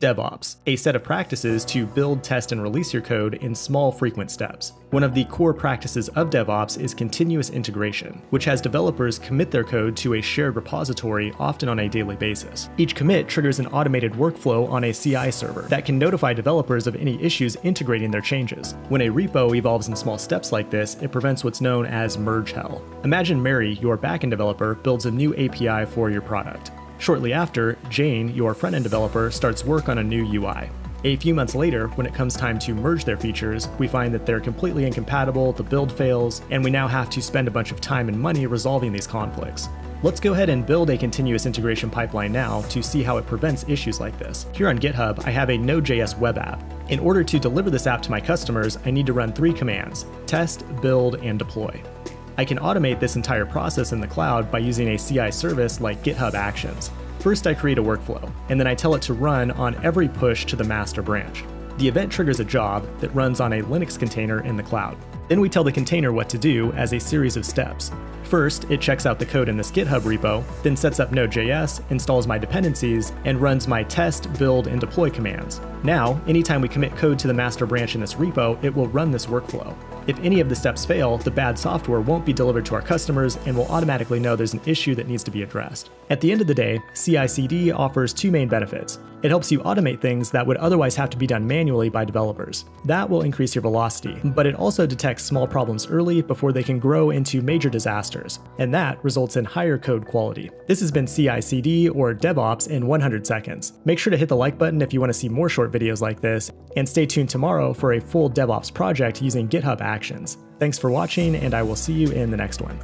DevOps, a set of practices to build, test, and release your code in small, frequent steps. One of the core practices of DevOps is continuous integration, which has developers commit their code to a shared repository often on a daily basis. Each commit triggers an automated workflow on a CI server that can notify developers of any issues integrating their changes. When a repo evolves in small steps like this, it prevents what's known as merge hell. Imagine Mary, your backend developer, builds a new API for your product. Shortly after, Jane, your front end developer, starts work on a new UI. A few months later, when it comes time to merge their features, we find that they're completely incompatible, the build fails, and we now have to spend a bunch of time and money resolving these conflicts. Let's go ahead and build a continuous integration pipeline now to see how it prevents issues like this. Here on GitHub, I have a Node.js web app. In order to deliver this app to my customers, I need to run three commands test, build, and deploy. I can automate this entire process in the cloud by using a CI service like GitHub Actions. First, I create a workflow, and then I tell it to run on every push to the master branch. The event triggers a job that runs on a Linux container in the cloud. Then we tell the container what to do as a series of steps. First, it checks out the code in this GitHub repo, then sets up Node.js, installs my dependencies, and runs my test, build, and deploy commands. Now, anytime we commit code to the master branch in this repo, it will run this workflow. If any of the steps fail, the bad software won't be delivered to our customers and will automatically know there's an issue that needs to be addressed. At the end of the day, CI CD offers two main benefits. It helps you automate things that would otherwise have to be done manually by developers. That will increase your velocity, but it also detects small problems early before they can grow into major disasters, and that results in higher code quality. This has been CI CD or DevOps in 100 seconds. Make sure to hit the like button if you want to see more short videos like this, and stay tuned tomorrow for a full DevOps project using GitHub Actions. Thanks for watching, and I will see you in the next one.